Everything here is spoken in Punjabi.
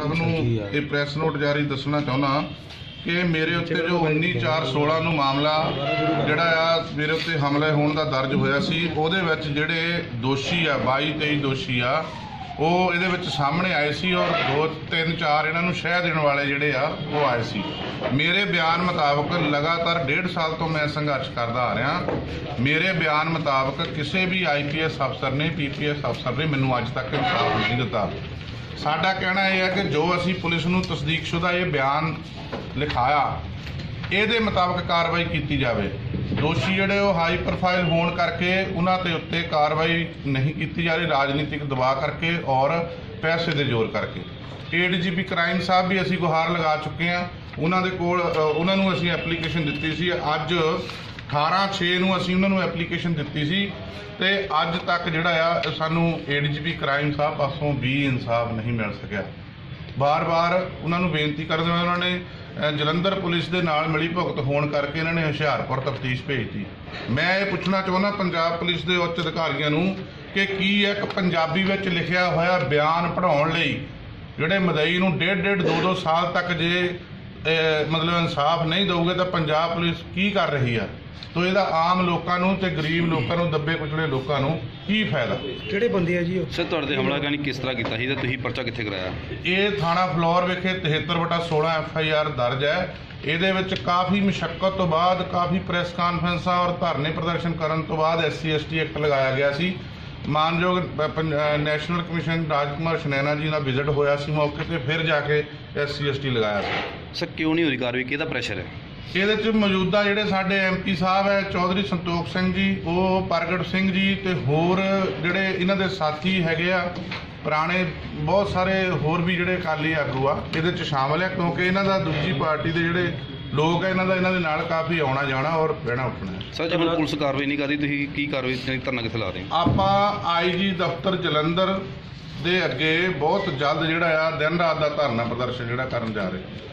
ਸਭ ਨੂੰ ਇਹ ਪ੍ਰੈਸ ਨੋਟ ਜਾਰੀ ਦੱਸਣਾ ਚਾਹੁੰਦਾ ਕਿ ਮੇਰੇ ਉੱਤੇ ਜੋ 19416 ਨੂੰ ਮਾਮਲਾ ਜਿਹੜਾ ਆ ਮੇਰੇ ਉੱਤੇ ਹਮਲੇ ਹੋਣ ਦਾ ਦਰਜ ਹੋਇਆ ਸੀ ਉਹਦੇ ਵਿੱਚ ਜਿਹੜੇ ਦੋਸ਼ੀ ਆ 22 23 ਦੋਸ਼ੀ ਆ ਉਹ ਇਹਦੇ ਵਿੱਚ ਸਾਹਮਣੇ ਆਏ ਸੀ ਔਰ ਦੋ ਤਿੰਨ ਚਾਰ ਇਹਨਾਂ ਨੂੰ ਸ਼ਹਿ ਦੇਣ ਵਾਲੇ ਜਿਹੜੇ ਆ ਉਹ ਆਏ ਸੀ। ਮੇਰੇ ਬਿਆਨ ਮੁਤਾਬਕ ਲਗਾਤਾਰ ਡੇਢ ਸਾਲ ਤੋਂ ਮੈਂ ਸੰਘਰਸ਼ ਕਰਦਾ ਆ ਰਿਹਾ। ਮੇਰੇ ਬਿਆਨ ਮੁਤਾਬਕ ਕਿਸੇ ਵੀ ਆਈਪੀਐਸ ਅਫਸਰ ਨੇ ਪੀਪੀਐਸ ਅਫਸਰ ਨੇ ਮੈਨੂੰ ਅੱਜ ਤੱਕ ਇਨਸਾਫ ਨਹੀਂ ਦਿੱਤਾ। ਸਾਡਾ ਕਹਿਣਾ ਇਹ ਹੈ ਕਿ ਜੋ ਅਸੀਂ ਪੁਲਿਸ ਨੂੰ ਤਸਦੀਕਸ਼ੁਦਾ ਇਹ ਬਿਆਨ ਲਿਖਾਇਆ, ਇਹਦੇ ਮੁਤਾਬਕ ਕਾਰਵਾਈ ਕੀਤੀ ਜਾਵੇ। ਦੋਸ਼ੀ ਜਿਹੜੇ ਉਹ ਹਾਈ ਪ੍ਰੋਫਾਈਲ ਹੋਣ ਕਰਕੇ ਉਹਨਾਂ ਦੇ ਉੱਤੇ ਕਾਰਵਾਈ ਨਹੀਂ ਕੀਤੀ ਜਾ ਰਹੀ, ਰਾਜਨੀਤਿਕ ਦਬਾਅ ਕਰਕੇ ਔਰ ਪੈਸੇ ਦੇ ਜ਼ੋਰ ਕਰਕੇ। ਏਡੀਜੀਪੀ ਕ੍ਰਾਈਮ ਸਾਹਿਬ ਵੀ ਅਸੀਂ ਗੁਹਾਰ ਲਗਾ ਚੁੱਕੇ ਹਾਂ। ਉਹਨਾਂ ਦੇ ਕੋਲ ਉਹਨਾਂ ਨੂੰ ਅਸੀਂ ਐਪਲੀਕੇਸ਼ਨ ਦਿੱਤੀ ਸੀ। ਅੱਜ 18/6 ਨੂੰ ਅਸੀਂ ਉਹਨਾਂ ਨੂੰ ਐਪਲੀਕੇਸ਼ਨ ਦਿੱਤੀ ਸੀ ਤੇ ਅੱਜ ਤੱਕ ਜਿਹੜਾ ਆ, ਸਾਨੂੰ ਏਡੀਜੀਪੀ ਕ੍ਰਾਈਮ ਸਾਹਿਬ ਪਾਸੋਂ ਵੀ ਇਨਸਾਫ ਨਹੀਂ ਮਿਲ ਸਕਿਆ। ਬਾਰ-ਬਾਰ ਉਹਨਾਂ ਨੂੰ ਬੇਨਤੀ ਕਰਦੇ ਹੋਏ ਉਹਨਾਂ ਨੇ ਜਲੰਧਰ ਪੁਲਿਸ ਦੇ ਨਾਲ ਮਿਲੀ ਭੁਗਤ ਹੋਣ ਕਰਕੇ ਇਹਨਾਂ ਨੇ ਹੁਸ਼ਿਆਰਪੁਰ ਤਫਤੀਸ਼ ਭੇਜਤੀ। ਮੈਂ ਇਹ ਪੁੱਛਣਾ ਚਾਹੁੰਦਾ ਪੰਜਾਬ ਪੁਲਿਸ ਦੇ ਉੱਚ ਅਧਿਕਾਰੀਆਂ ਨੂੰ ਕਿ ਕੀ ਇੱਕ ਪੰਜਾਬੀ ਵਿੱਚ ਲਿਖਿਆ ਹੋਇਆ ਬਿਆਨ ਪੜਾਉਣ ਲਈ ਜਿਹੜੇ ਮਦਈ ਨੂੰ ਡੇਢ ਡੇਢ ਦੋ ਦੋ ਸਾਲ ਤੱਕ ਜੇ ਮਤਲਬ ਇਨਸਾਫ ਨਹੀਂ ਦਊਗੇ ਤਾਂ ਪੰਜਾਬ ਪੁਲਿਸ ਕੀ ਕਰ ਰਹੀ ਆ? ਤੋ ਇਹਦਾ ਆਮ ਲੋਕਾਂ ਨੂੰ ਤੇ ਗਰੀਬ ਲੋਕਾਂ ਨੂੰ ਦੱਬੇ ਕੁਚਲੇ ਲੋਕਾਂ ਨੂੰ ਕੀ ਫਾਇਦਾ? ਕਿਹੜੇ ਬੰਦੇ ਆ ਜੀ ਉਹ? ਸਰ ਤੁਹਾਡੇ ਤੇ ਹਮਲਾ ਕਰਨੀ ਕਿਸ ਤਰ੍ਹਾਂ ਕੀਤਾ ਸੀ ਤੇ ਤੁਸੀਂ ਪਰਚਾ ਕਿੱਥੇ ਕਰਾਇਆ? ਇਹ ਥਾਣਾ ਫਲੋਰ ਵਿਖੇ 73 ਬਟਾ 16 ਐਫ ਆਈ ਆਰ ਦਰਜ ਹੈ। ਇਹਦੇ ਵਿੱਚ ਕਾਫੀ ਮੁਸ਼ਕਲ ਤੋਂ ਬਾਅਦ ਕਾਫੀ ਪ੍ਰੈਸ ਕਾਨਫਰੰਸਾਂ ਔਰ ਧਰਨੇ ਪ੍ਰਦਰਸ਼ਨ ਕਰਨ ਤੋਂ ਬਾਅਦ ਐਸਸੀ ਐਸਟੀ ਐਕਟ ਲਗਾਇਆ ਗਿਆ ਸੀ। ਮਾਨਯੋਗ ਨੈਸ਼ਨਲ ਕਮਿਸ਼ਨ ਰਾਜਕੁਮਾਰ ਸ਼ਨੈਨਾ ਜੀ ਨਾਲ ਵਿਜ਼ਿਟ ਹੋਇਆ ਸੀ ਮੌਕੇ ਤੇ ਫਿਰ ਜਾ ਕੇ ਐਸਸੀ ਐਸਟੀ ਲਗਾਇਆ ਸੀ। ਸਰ ਕਿਉਂ ਨਹੀਂ ਹੋ ਰਹੀ ਕਾਰਵਾਈ? ਕਿਹਦਾ ਪ੍ਰੈਸ਼ਰ ਹੈ? ਇਹਦੇ ਚ ਮੌਜੂਦਾ ਜਿਹੜੇ ਸਾਡੇ ਐਮਪੀ ਸਾਹਿਬ ਹੈ ਚੌਧਰੀ ਸੰਤੋਖ ਸਿੰਘ ਜੀ ਉਹ ਪ੍ਰਗਟ ਸਿੰਘ ਜੀ ਤੇ ਹੋਰ ਜਿਹੜੇ ਇਹਨਾਂ ਦੇ ਸਾਥੀ ਹੈਗੇ ਆ ਪੁਰਾਣੇ ਬਹੁਤ ਸਾਰੇ ਹੋਰ ਵੀ ਜਿਹੜੇ ਅਕਾਲੀ ਆਗੂ ਆ ਇਹਦੇ ਚ ਸ਼ਾਮਲ ਹੈ ਕਿਉਂਕਿ ਇਹਨਾਂ ਦਾ ਦੂਜੀ ਪਾਰਟੀ ਦੇ ਜਿਹੜੇ ਲੋਕ ਆ ਇਹਨਾਂ ਦਾ ਇਹਨਾਂ ਦੇ ਨਾਲ ਕਾਫੀ ਆਉਣਾ ਜਾਣਾ ਔਰ ਬਹਿਣਾ ਉੱਠਣਾ ਹੈ। ਸਰ ਜੇ ਹੁਣ ਪੁਲਿਸ ਕਾਰਵਾਈ ਨਹੀਂ ਕਰਦੀ ਤੁਸੀਂ ਕੀ ਕਾਰਵਾਈ ਤੇ ਧਰਨਾ ਕਿੱਥੇ ਲਾ ਰਹੇ ਹੋ? ਆਪਾਂ ਆਈਜੀ ਦਫ਼ਤਰ ਜਲੰਧਰ ਦੇ ਅੱਗੇ ਬਹੁਤ ਜਲਦ ਜਿਹੜਾ ਆ ਦਿਨ ਰਾਤ ਦਾ ਧਰਨਾ ਪ੍ਰਦਰਸ਼ਨ ਜਿਹੜਾ ਕਰਨ ਜਾ ਰਹੇ ਹਾਂ।